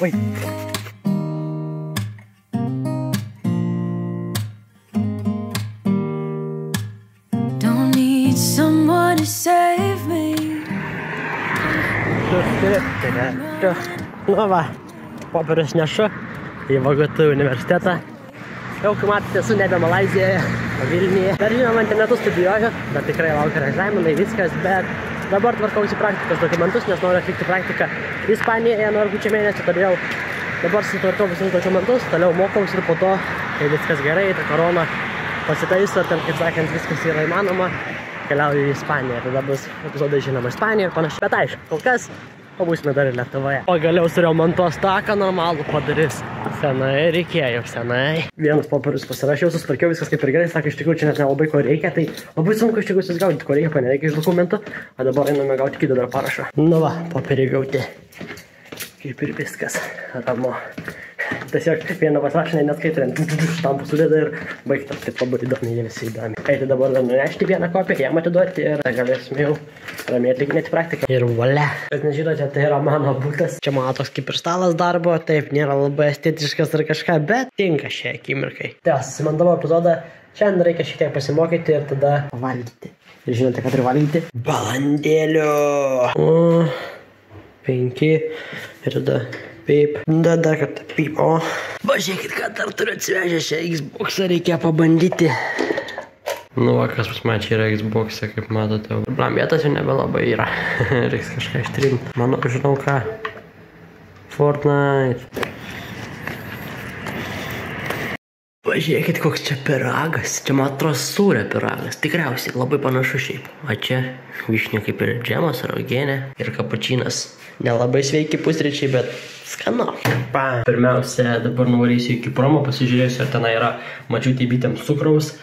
Oi. Don't need someone to save me. Nu va, popierius nešu į VGT universitetą. Jau, kaip matote, esu nebe Malazijoje, o Vilniuje. Dar žinoma, internetu studijuoju, bet tikrai laukia egzaminai, viskas, bet dabar tvarkausi praktikos dokumentus, nes noriu atlikti praktiką Ispanijoje nuo rūpiučio mėnesio, todėl dabar sutvarkau visus dokumentus, toliau mokausi ir po to, kai viskas gerai, ta korona pasitaiso, ten, kaip sakant, viskas yra įmanoma, keliauju į Ispaniją, tada bus epizodai žinoma Ispanijoje ir panašiai. Bet aišku, kol kas pabūsime dar ir Lietuvoje. Pagaliau suremontuos taką normalų padarys. Senai reikėjo, senai. Vienas popierius pasirašiau, susitvarkiau, viskas kaip ir gerai, sako, iš tikrųjų čia net nelabai ko reikia, tai labai sunku iš tikrųjų susigaudyti, ko reikia, ko nereikia iš dokumentų, o dabar einame gauti kitą dar parašą. Nu va, popieriai gauti. Kaip ir viskas. Ramu. Tiesiog vieną pasirašinę neskaitant, štampų sudeda ir baigta. Taip labai įdomi, jie visi įdomi. Eiti dabar dar nunešti vieną kopiją, jam atiduoti ir galėsime jau ramiai atlikinėti praktiką. Ir valia. Bet nežinote, tai yra mano būtas. Čia mano toks kaip ir stalas darbo, taip nėra labai estetiškas ar kažką, bet tinka šiai akimirkai. Tęsime tavo epizodą. Šiandien reikia šiek tiek pasimokyti ir tada valgyti. Ir žinote, ką turiu valgyti? Balandėlių. O, penki. Ir tada Pip. Da, dar kartą pip. O. Pažiūrėkit, ką dar turiu atsivežę šią Xbox'ą, reikia pabandyti. Nu, va, kas pas mane čia yra Xbox'e, kaip matote. Blam, vietos jau nebelabai yra. Reiks kažką ištrinti. Manau, žinau ką. Fortnite. Pažiūrėkit, koks čia piragas. Čia, man atrodo, sūrė piragas. Tikriausiai labai panašu šiaip. O čia višnių kaip ir džemas, raugienė ir kapučinas. Nelabai sveiki pusryčiai, bet skanu. Pa. Pirmiausia, dabar nuvarysiu iki promo, pasižiūrėsiu, ar tenai yra mačiutį bitėms cukraus.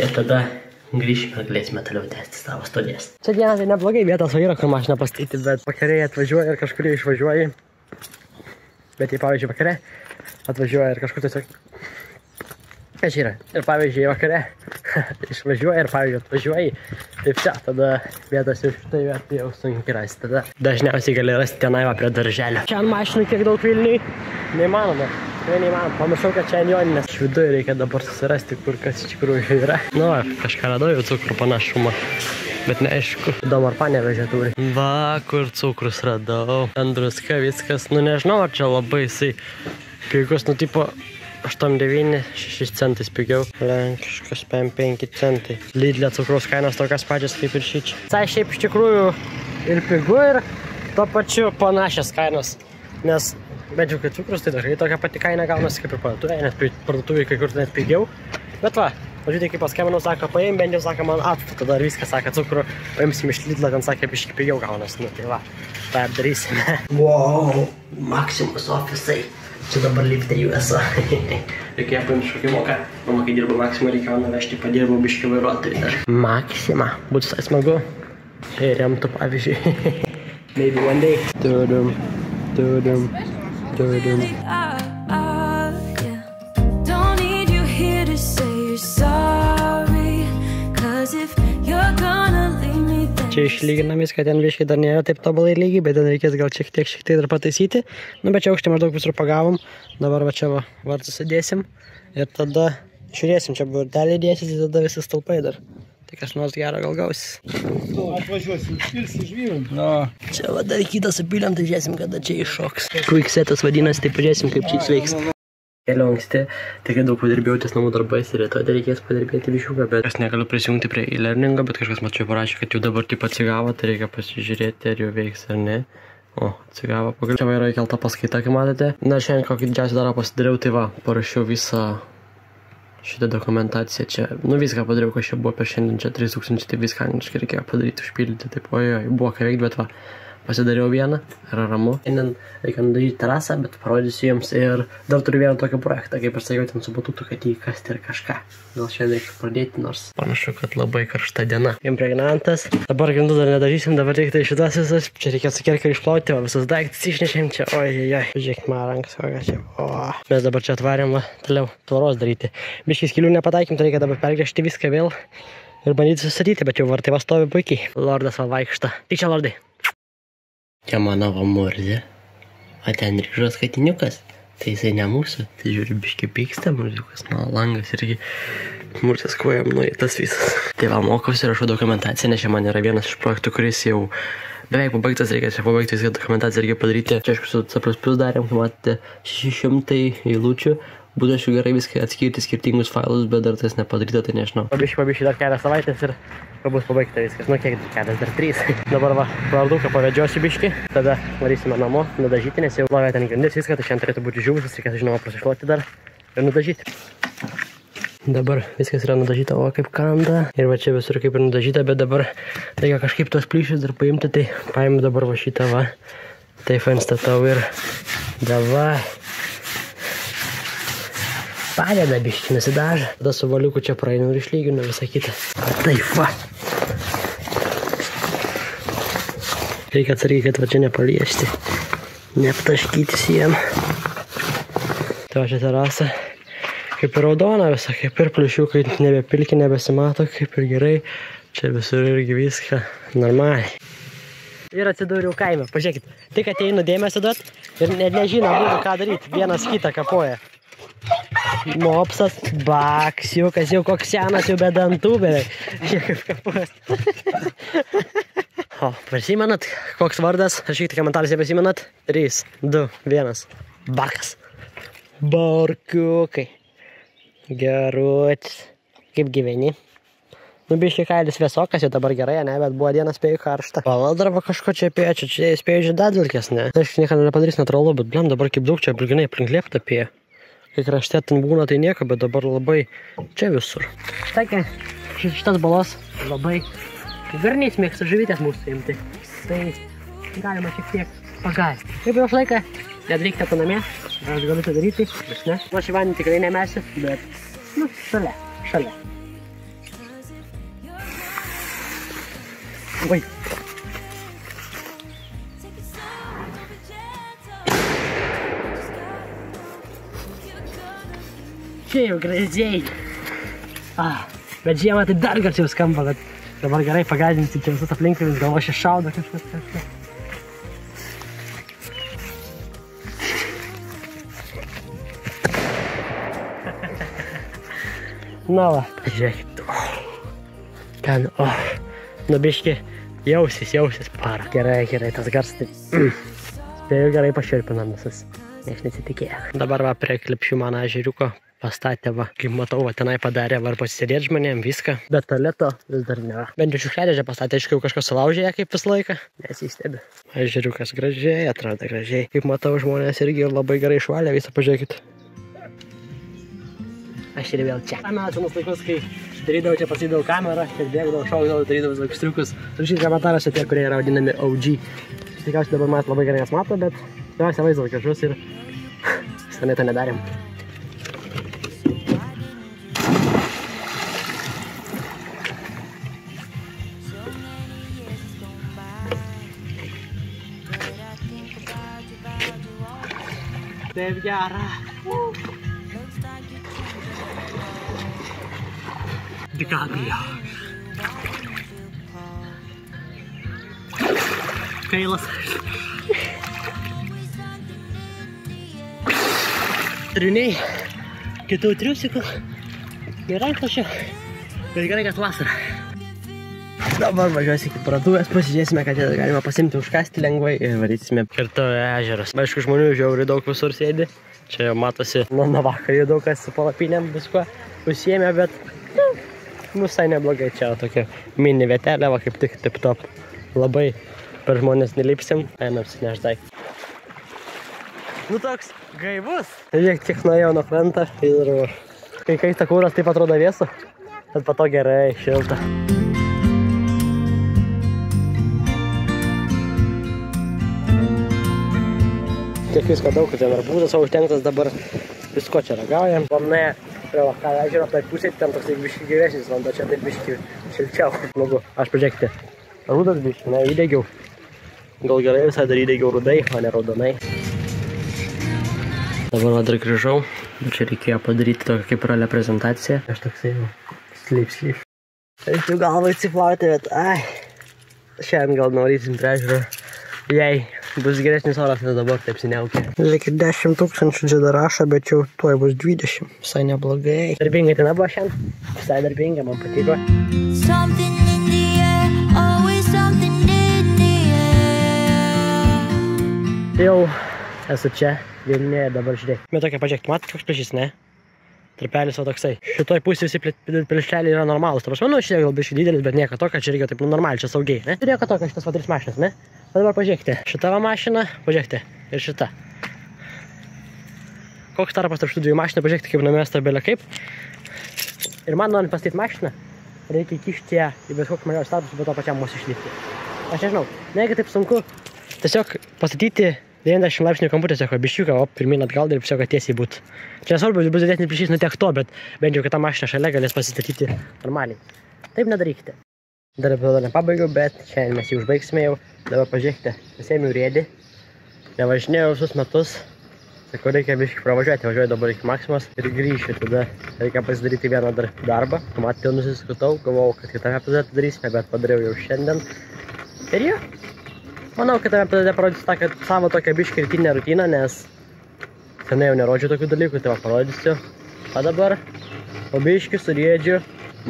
Ir tada grįšime ir galėsime toliau tęsti savo studijas. Čia diena tai neblogai vietos, yra kur mašiną pastatyti, bet vakariai atvažiuoja ir kažkur išvažiuoji. Bet jei, pavyzdžiui, vakare atvažiuoja ir kažkur tiesiog Kas yra? Ir pavyzdžiui, vakare išvažiuoji ir, pavyzdžiui, atvažiuoji, taip čia, tada vietos jau štai vietoj jau sunkiai rasti. Tada dažniausiai gali rasti tenai va prie darželio. Čia ant mašinų kiek daug Vilniui, neįmanoma. Tikrai neįmanoma. Pamiršau, kad čia ant joninės. Iš viduje reikia dabar susirasti, kur kas iš tikrųjų yra. Nu, va, kažką radau jau cukrų panašumą. Bet neaišku, įdomu ar panevežė turi. Va, kur cukrus radau. Andruska, viskas, nu nežinau, ar čia labai jisai pigus, nu tipo 8,9-6 centais pigiau. Lenkiškas 5 centai. Lidlė cukraus kainos tokios pačios kaip ir šį čia. Tai šiaip iš tikrųjų ir pigu ir tuo pačiu panašios kainos. Nes bent jau kai cukrus, tai dažnai tokia pati kaina gaunasi kaip ir parduotuvėje, net parduotuvėje kai kur net pigiau. Bet va, pažiūrėk, kaip paskambinau, sako, paim, bent jau sako man atstą, tada viską sako, cukrų, paimsim iš Lidlą, ten sakė, biškai pigiau gaunasi, nu tai va, tą darysime. Wow, Maximus ofisai. Čia dabar lifte jų esu. Reikėjo paimti šokimuką. Mama, kai dirbo Maksimą, reikėjo nuvežti, padirbau biški vairuotojai dar. Maksimą. Būtų tai smagu. Remtų pavyzdžiui. Maybe one day. Tudum, tudum, tudum. Čia išlyginam viską, ten viškai dar nėra taip tobulai lygiai, bet ten reikės gal šiek tiek, šiek tiek dar pataisyti. Nu, bet čia aukštį maždaug visur pagavom. Dabar va čia va, vartus sudėsim. Ir tada žiūrėsim, čia burtelį dėsis, ir tada visi stulpai dar. Tai kas nors gero gal gausis. Atvažiuosim, išpilsi žvyrum. Nu, Čia va dar kitą supylėm, tai žiūrėsim, kada čia iššoks. Quicksetas vadinasi, tai pažiūrėsim, kaip čia jis veiks. Keliau anksti, tikrai daug padirbėjau ties namų darbais ir rytoj dar reikės padirbėti bišiuką, bet aš negaliu prisijungti prie e-learningo, bet kažkas mačiau parašė, kad jau dabar taip atsigavo, tai reikia pasižiūrėti, ar jau veiks ar ne. O, atsigavo pagaliau. Čia yra įkelta paskaita, kaip matote. Na, šiandien kokį didžiausią darbą pasidariau, tai va, parašiau visą šitą dokumentaciją čia, nu viską padariau, kas čia buvo per šiandien, čia 3000, tai viską angliškai reikėjo padaryti, užpildyti, taip, ojoj, buvo ką veikti, bet va, pasidariau vieną, yra ramu. Šiandien reikia nudaryti terasą, bet parodysiu jums ir dar turiu vieną tokį projektą, kaip ir sakiau, ten su batutu, kad įkasti ir kažką. Gal šiandien reikia pradėti, nors panašu, kad labai karšta diena. Impregnantas. Dabar grindų dar nedažysim, dabar tik tai šitas visas. Čia reikia su kerkeriu išplauti, o visus daiktus išnešėm čia. Oi, oi. Žiūrėk, man rankas, kokia čia. O. Mes dabar čia atvarėm, va, toliau tvoros daryti. Biškis kelių nepataikym, tai reikia dabar pergręžti viską vėl. Ir bandyti sustatyti, bet jau vartai va stovi puikiai. Lordas va vaikšta. Tai čia lordai. Čia mano va murzė. O ten ryžas katiniukas. Tai jisai ne mūsų. Tai žiūri, biški pyksta murziukas. Na, langas irgi murzias kojam nuėtas visas. Tai va, mokausi rašau dokumentaciją, nes čia man yra vienas iš projektų, kuris jau beveik pabaigtas, reikia čia pabaigti visą dokumentaciją irgi padaryti. Čia aišku su C++ darėm, kaip matėte, 600 eilučių. Aišku gerai viską atskirti skirtingus failus, bet dar tas nepadaryta, tai nežinau. Pabiškai, pabiškai dar kelias savaitės ir bus pabaigta viskas. Nu kiek kelias, dar trys. Dabar va, varduką pavadžiosiu biški, tada varysime namo, nudažyti, nes jau lovė ten grindis viską, tai šiandien turėtų būti žuvusios, reikės žinoma prasišluoti dar ir nudažyti. Dabar viskas yra nudažyta, o kaip kanda. Ir va čia visur kaip ir nudažyta, bet dabar reikia kažkaip tos plyšius dar paimti, tai paimu dabar va šitą va. Taip ant statau ir davai. Padeda biški, nusidaža. Tada su valiuku čia praeinu ir išlyginu visą kitą. Taip va. Reikia atsargiai, kad va čia nepaliesti. Neptaškyti sieną. Tai va čia terasa. Kaip ir raudona visą, kaip ir pliušiukai nebepilki, nebesimato, kaip ir gerai. Čia visur irgi viską normaliai. Ir atsidūriau kaime, pažiūrėkit, tik ateinu dėmesio duot ir net nežino, ką daryti, vienas kitą kapoja. Mopsas, baksiukas, jau koks senas, jau be dantų beveik. Kaip kapojas. O, prisimenat, koks vardas? Rašykite komentaruose, prisimenat. 3, 2, 1. Barkas. Barkiukai. Gerutis. Kaip gyveni? Nu, biškai kailis vėsokas, jau dabar gerai, ne, bet buvo dienas spėjau karštą. Valandarba kažko čia pėčia, čia spėjau žydadvilkės, ne. Aš niekada nepadarys natūralu, bet blem, dabar kaip daug čia aplinkiniai aplink liepta pėja. Kai krašte ten būna, tai nieko, bet dabar labai čia visur. Sakė, šitas balos labai garniais mėgsta žuvytės mūsų imti. Tai galima šiek tiek pagąsti. Kaip aš laiką, nedarykite to namie, aš galiu tai daryti, aš ne. Nu, aš į vandenį tikrai nemesiu, bet, nu, šalia, šalia. Oi, jau gražiai. Ah, bet žiemą tai dar garsiau skamba, bet dabar gerai pagazdinti čia visus aplinkinius, galvo čia šaudo kažkas kažkas. Na va, žiūrėkit. Ten, oh. Nu biški, jausis, jausis parą. Gerai, gerai, tas garsas. tai- Spėjau gerai paširpinam visus. Niekas nesitikėjo. Dabar va prie klipšių mano ežeriuko pastatė va, kaip matau, va tenai padarė var pasisėdėti žmonėm viską. Bet tualeto vis dar nėra. Bent jau šiukšliadėžę pastatė, aišku, kažkas sulaužė ją kaip visą laiką. Nesistebi. Ežeriukas gražiai, atrodo gražiai. Kaip matau, žmonės irgi labai gerai išvalė visą, pažiūrėkit. Aš ir vėl čia. Pamenu senus laikus, kai darydavau čia pasidavau kamerą ir bėgdavau, šaukdavau, darydavau visokius triukus. Rašykite komentaruose tie, kurie yra vadinami OG. Jūs tikriausiai dabar mat labai gerai jas mato, bet pirmiausia vaizdas gražus ir senai to nedarėm. Gera. DiCaprio. Kailas. Triniai. Kitų triusikų. Nėra kažio. Bet gerai, kad vasara. Dabar važiuosiu iki parduotuvės, pasižiūrėsime, kad ją galima pasimti užkasti lengvai ir varysime kartu ežeras. Aišku, žmonių žiauri daug visur sėdi. Čia matosi, nuo nuo vakar jau daug kas su palapinėm visko užsiemė, bet nu, visai neblogai čia tokia mini vietelė, va kaip tik tip top. Labai per žmonės nelipsim, einam sineš daiktą. Nu toks gaivus. Žiūrėk, kiek nuėjau nuo krantą ir kai kaista kūras taip atrodo vėsu, bet po to gerai, šilta. Tiek visko daug, ten arbūzas užtenktas dabar visko čia ragaujam. Vamne, prie Lakalo ežero, tai pusė ten toks biški gyvesnis vanduo, čia taip biški šilčiau. Smagu, aš pažiūrėkite. Rūdas biški, ne, įdegiau. Gal gerai visai dar įdegiau rudai, o ne raudonai. Dabar dar grįžau, bet čia reikėjo padaryti tokią kaip yra reprezentacija. Aš toksai jau slyp, slyp. Aš jau galvą atsiplauti, bet ai. Šiandien gal nuvarysim prie ežero. Jei Bus geresnis oras, nes dabar taip seniaukia. Likia 10 tūkstančių džedarašą, bet jau tuoj bus 20. Visai neblogai. Darbinga diena buvo šiandien. Visai darbinga, man patiko. Something in the air, always something in the air. Jau esu čia, Vilniuje dabar žiūrėk. Bet tokia, pažiūrėk, matai, koks plyšys, ne? Tarpelis va toksai. Šitoj pusėje visi plyšeliai yra normalūs. Ta prasme, nu, šiek tiek gal biškai didelis, bet nieko tokio, čia reikia taip nu, normaliai, čia saugiai, ne? Nieko tokio, šitas va tris mašinas, ne? O dabar pažiūrėkite, šita va mašina, pažiūrėkite, ir šita. Koks tarpas tarp šitų dviejų mašinų, pažiūrėkite, kaip numesta belė kaip. Ir man norint pastatyti mašiną, reikia įkišti ją į bet kokį mažiausią tarpus, bet to pačiam mūsų išlipti. Aš nežinau, negi taip sunku tiesiog pastatyti 90 laipsnių kampu tiesiog biščiuką, o pirmin atgal ir tiesiog tiesiai būtų. Čia nesvarbu, bus didesnis plyšys, nu tiek to, bet bent jau kita mašina šalia galės pasistatyti normaliai. Taip nedarykite. Dar epizodą nepabaigiau, bet šiandien mes jį užbaigsime jau. Dabar pažiūrėkite, pasėmiau rėdį. Nevažinėjau visus metus. Sakau, reikia biškai pravažiuoti, važiuoju dabar iki Maksimos ir grįšiu. Tada reikia pasidaryti vieną dar darbą. Matė, jau nusiskutau, galvojau, kad kitame epizode darysime, bet padariau jau šiandien. Ir jo, Manau, kad tame epizode parodysiu tą, kad savo tokią biškį rytinę rutiną, nes senai jau nerodžiau tokių dalykų, tai va parodysiu. O dabar po biškį surėdžiu,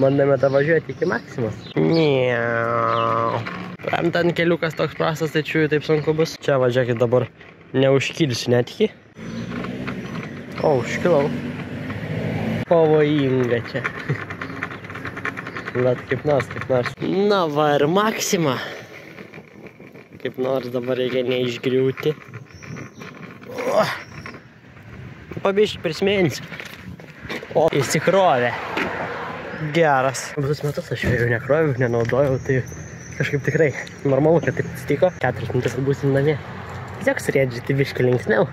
bandome tą važiuoti iki Maksimos. Niau. Tam ten keliukas toks prastas, tai čiūjų taip sunku bus. Čia važiuokit dabar neužkilsiu netgi. O, užkilau. Pavojinga čia. Bet kaip nors, kaip nors. Na va ir Maksima kaip nors dabar reikia neišgriūti. O, pabiškai prisimėnsiu. O, įsikrovė. Geras. Visus metus aš jau nekroviau, nenaudojau, tai kažkaip tikrai normalu, kad taip atsitiko. Keturis minutės ir būsim namie. Tiesiog surėdžiai biškai linksmiau.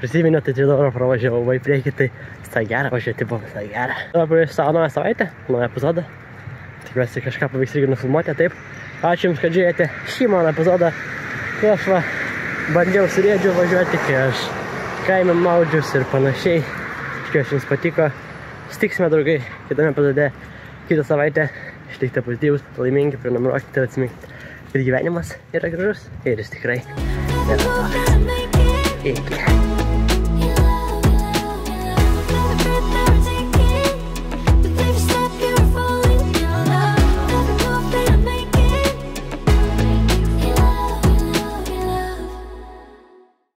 Prisiminiau, tai čia dabar pravažiavau va į priekį, tai visai gera, važiuoti buvo visai gera. Dabar pradėsiu savo naują savaitę, naują epizodą. Tikiuosi kažką pavyks irgi nufilmuoti, taip. Ačiū Jums, kad žiūrėjote šį mano epizodą, kai aš va bandžiau surėdžiu važiuoti, kai aš kaime maudžius ir panašiai. Tikiuosi Jums patiko. Stiksime draugai kitame epizode kitą savaitę. Išlikite pozityvus, laimingi, prenumeruokite ir atsiminkite, kad gyvenimas yra gražus ir jis tikrai it Iki.